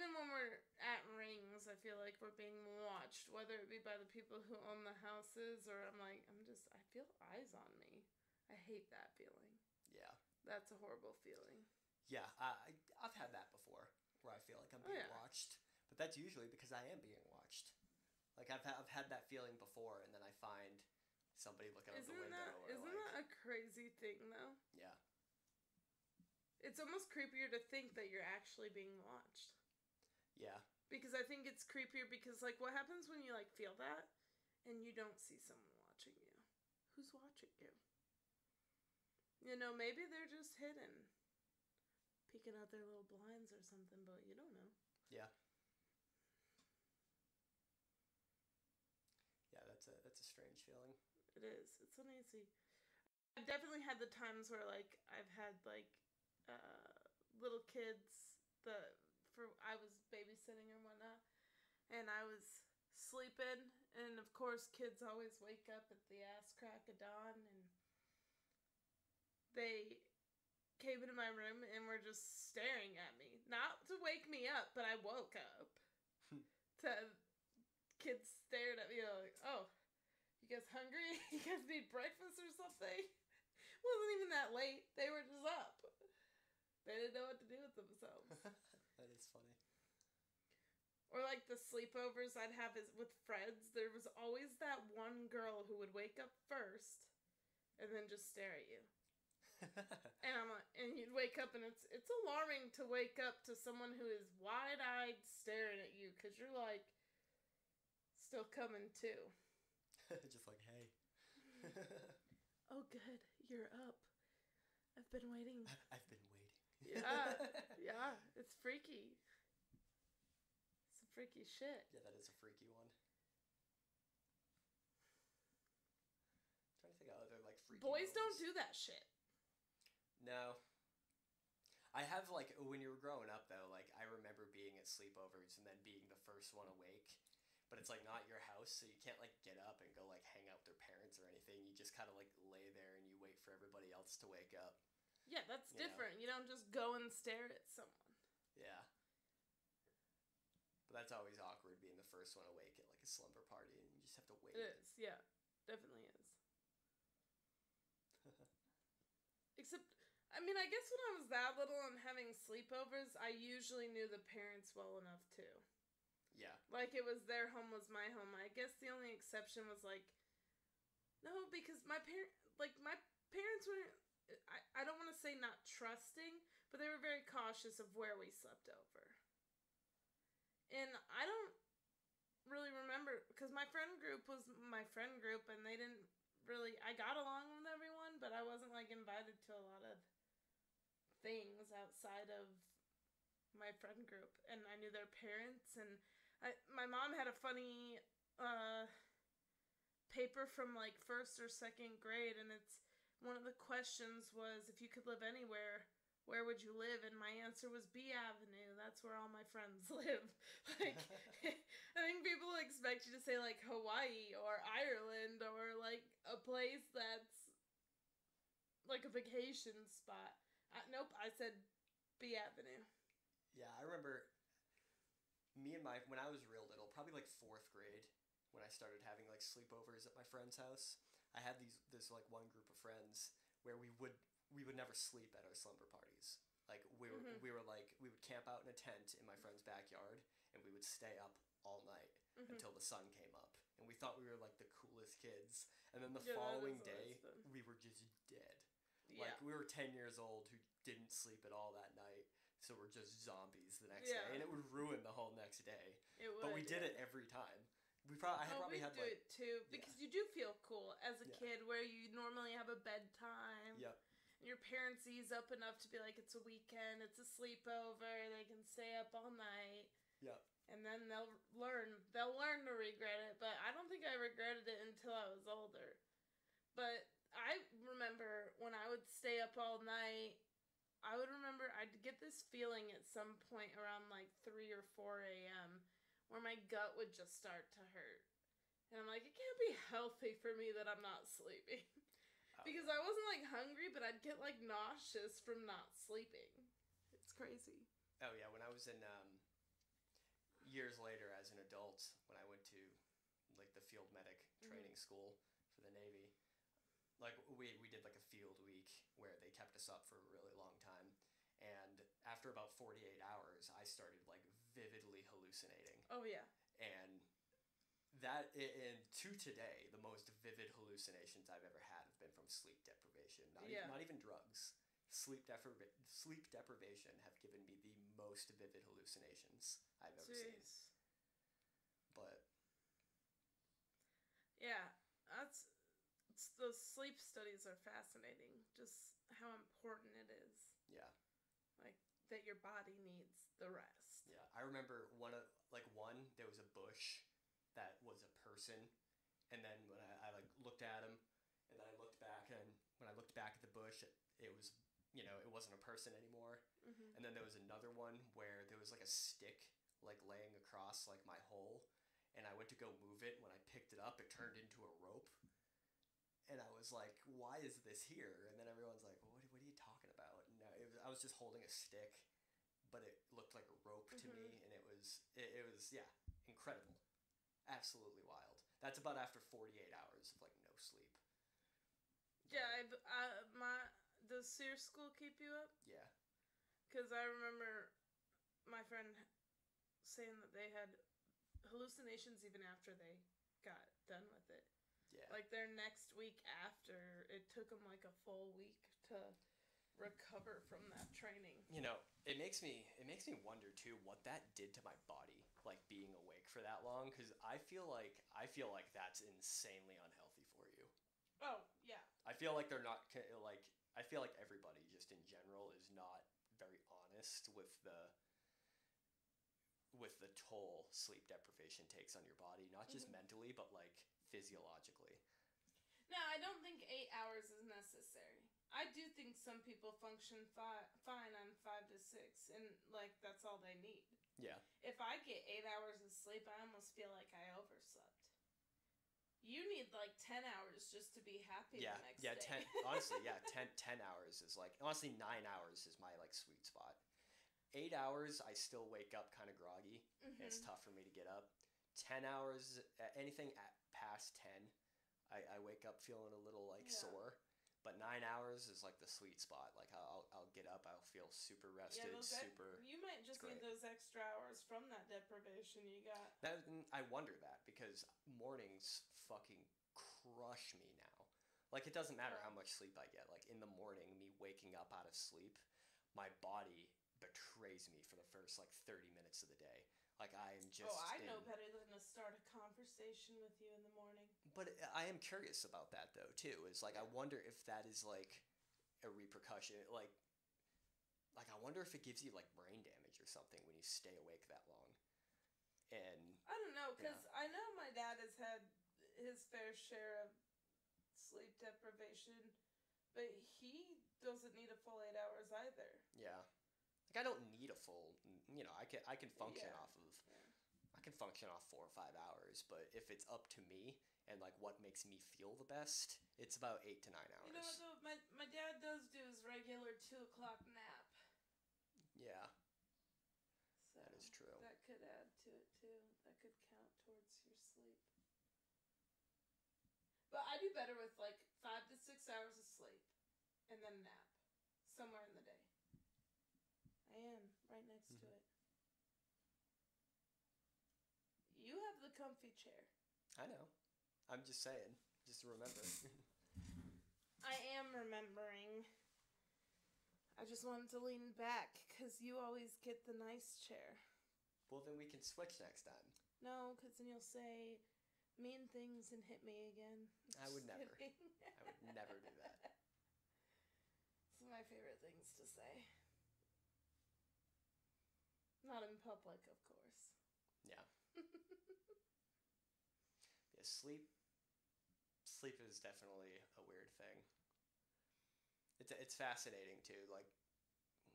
even when we're at rings, I feel like we're being watched, whether it be by the people who own the houses or I'm like, I'm just, I feel eyes on me. I hate that feeling. Yeah. That's a horrible feeling. Yeah, I, I've had that before where I feel like I'm oh, being yeah. watched, but that's usually because I am being watched. Like I've, I've had that feeling before, and then I find somebody looking out the Isn't window. that isn't like, that a crazy thing though? yeah, It's almost creepier to think that you're actually being watched. Yeah, Because I think it's creepier because like what happens when you like feel that and you don't see someone watching you? Who's watching you? You know, maybe they're just hidden. Peeking out their little blinds or something, but you don't know. yeah. Yeah, that's a that's a strange feeling. It is. It's uneasy. I've definitely had the times where like I've had like uh, little kids the for I was babysitting and whatnot, and I was sleeping, and of course kids always wake up at the ass crack of dawn, and they came into my room and were just staring at me, not to wake me up, but I woke up hmm. to kids stared at me like, oh. You guys hungry? You guys need breakfast or something? Wasn't even that late. They were just up. They didn't know what to do with themselves. Funny. or like the sleepovers I'd have is with friends. There was always that one girl who would wake up first and then just stare at you. And I'm like, and you'd wake up and it's it's alarming to wake up to someone who is wide eyed staring at you because you're like still coming to. Just like hey, Oh, good, you're up. I've been waiting. I've been waiting. Yeah, yeah, it's freaky. It's freaky shit. Yeah, that is a freaky one. trying to think of other like freaky. Boys don't do that shit. No. I have like when you were growing up though, like I remember being at sleepovers and then being the first one awake. But it's like not your house, so you can't like get up and go like hang out with their parents or anything. You just kind of like lay there and you wait for everybody else to wake up. Yeah, that's Yeah. different. You don't just go and stare at someone. Yeah. But that's always awkward being the first one awake at like a slumber party and you just have to wait. It is, yeah, definitely is. Except, I mean, I guess when I was that little and having sleepovers, I usually knew the parents well enough too. Yeah. Like it was their home was my home. I guess the only exception was like no, because my parent like my parents were I, I don't want to say not trusting, but they were very cautious of where we slept over. And I don't really remember because my friend group was my friend group and they didn't really I got along with everyone, but I wasn't like invited to a lot of things outside of my friend group and I knew their parents and I, my mom had a funny uh, paper from like first or second grade and it's one of the questions was if you could live anywhere where would you live? And my answer was B Avenue. That's where all my friends live. Like I think people expect you to say like Hawaii or Ireland or like a place that's like a vacation spot. Nope I said B Avenue. Yeah, I remember me and my when I was real little, probably like fourth grade, when I started having like sleepovers at my friend's house. I had these this like one group of friends where we would we would never sleep at our slumber parties. Like we were we were like we would camp out in a tent in my friend's backyard and we would stay up all night until the sun came up. And we thought we were like the coolest kids. And then the Yeah, following day we were just dead. Yeah. Like we were ten years old who didn't sleep at all that night, so we're just zombies the next Yeah. day, and it would ruin the whole next day. It but we did it every time. We probably I Oh, probably we had do like it too because you do feel cool as a Yeah. kid, where you normally have a bedtime. yep And your parents ease up enough to be like, it's a weekend, it's a sleepover, they can stay up all night, yep and then they'll learn. They'll learn to regret it. But I don't think I regretted it until I was older. But I remember when I would stay up all night. I would remember I'd get this feeling at some point around like 3 or 4 a.m. where my gut would just start to hurt. And I'm like, it can't be healthy for me that I'm not sleeping. Oh, because I wasn't like hungry, but I'd get like nauseous from not sleeping. It's crazy. Oh yeah, when I was in um, years later, as an adult, when I went to like the field medic Mhm. training school for the Navy, like we we did like a field week where they kept us up for a really long time, and after about forty eight hours, I started like vividly hallucinating, Oh yeah. and that and to today, the most vivid hallucinations I've ever had have been from sleep deprivation. Not, Yeah. not even drugs. Sleep depriva- sleep deprivation have given me the most vivid hallucinations I've ever seen. Jeez. But Yeah, that's those sleep studies are fascinating. Just how important it is yeah, Like that your body needs the rest. yeah. I remember one of like one there was a bush that was a person, and then when I, I like looked at him, and then I looked back, and when I looked back at the bush, it, it was you know it wasn't a person anymore. hmm And then there was another one where there was like a stick like laying across like my hole, and I went to go move it. When I picked it up, it turned into a rope, and I was like, "Why is this here?" And then everyone's like, "What? What are you talking about?" No, it was, I was just holding a stick, but it looked like a rope to me, and it was it, it was yeah incredible, absolutely wild. That's about after forty eight hours of like no sleep. Yeah, I, I- uh, my does SERE School keep you up? Yeah. Because I remember my friend saying that they had hallucinations even after they got done with it. Yeah. Like their next week after, it took them like a full week to recover from that training. you know it makes me it makes me wonder too what that did to my body like being awake for that long because i feel like i feel like that's insanely unhealthy for you Oh yeah, i feel like they're not like i feel like everybody just in general is not very honest with the with the toll sleep deprivation takes on your body not just Mhm. mentally but like physiologically no, I don't think eight hours is necessary. I do think some people function fi- fine on five to six, and like that's all they need. yeah If I get eight hours of sleep, I almost feel like I overslept. You need like ten hours just to be happy yeah the next yeah day. 10 honestly yeah 10, 10 hours is like honestly 9 hours is my like sweet spot 8 hours i still wake up kind of groggy Mhm. it's tough for me to get up 10 hours anything at past 10 i, I wake up feeling a little like Yeah. sore but 9 hours is like the sweet spot. Like i'll, I'll get up i'll feel super rested yeah, super you might just need those extra hours from that deprivation you got. that, i wonder that because mornings fucking crush me now. Like it doesn't matter how much sleep i get. Like in the morning me waking up out of sleep my body betrays me for the first like 30 minutes of the day like i am oh, just oh, I know better than to start a conversation with you in the morning. But I am curious about that though too. Is like I wonder if that is like a repercussion. Like, like I wonder if it gives you like brain damage or something when you stay awake that long. And I don't know, because I know my dad has had his fair share of sleep deprivation, but he doesn't need a full eight hours either. yeah, like I don't need a full. You know, I can I can function Yeah. off of. Yeah. I can function off four or five hours, but if it's up to me and like what makes me feel the best, it's about eight to nine hours. You know what? My my dad does do his regular two o'clock nap. Yeah, So that is true. That could add to it too. That could count towards your sleep. But I do better with like five to six hours of sleep and then nap somewhere in the day. I am right next to Mhm. it. You have the comfy chair. I know. I'm just saying. Just remember. I am remembering. I just wanted to lean back because you always get the nice chair. well, then we can switch next time. No, because then you'll say mean things and hit me again. I would never. I would never do that. It's my favorite things to say. Not in public, of course. Yeah. Yeah, sleep. Sleep is definitely a weird thing. It's it's fascinating too. Like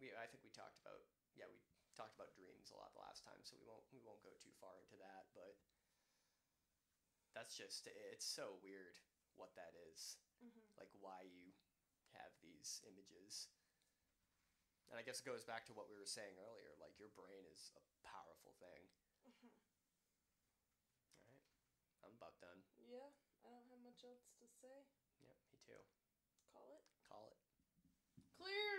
we, I think we talked about. Yeah, we talked about dreams a lot the last time, so we won't we won't go too far into that. But that's just it's so weird what that is. Mm-hmm. Like why you have these images. And I guess it goes back to what we were saying earlier. Like your brain is a powerful thing. Right, I'm about done. Yeah, I don't have much else to say. Yep, me too. Call it. Call it. Clear.